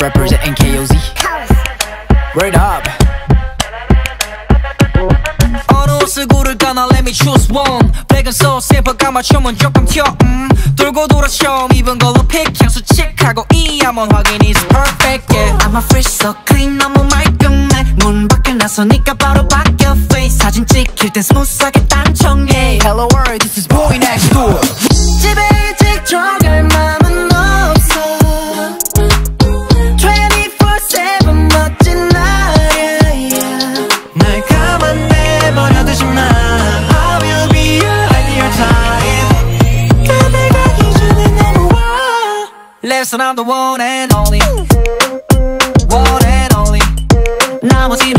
Representing KOZ Word up 어느 옷을 고를까나 let me choose one Black and so simple 까맞춤은 조금 튀어 음. 돌고 돌아 처음 입은 걸로 픽 향수 칙하고 이 한번 확인 is perfect yeah. I'm a fresh so clean 너무 말끔해 문 밖에 나서니까 바로 바뀌어 face 사진 찍힐 땐 스무스하게 단청해 Hello world this is boy next door 집에 Listen I'm the one and only One and only 나머지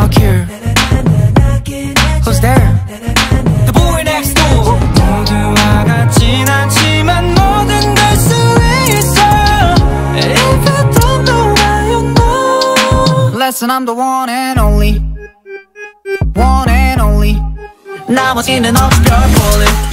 No no cure Who's there? The boy next door 모두와 같진 않지만 모든 걸 수 있어 If I don't know why you know Listen I'm the one and only One and only 나머지는 없이 별 볼래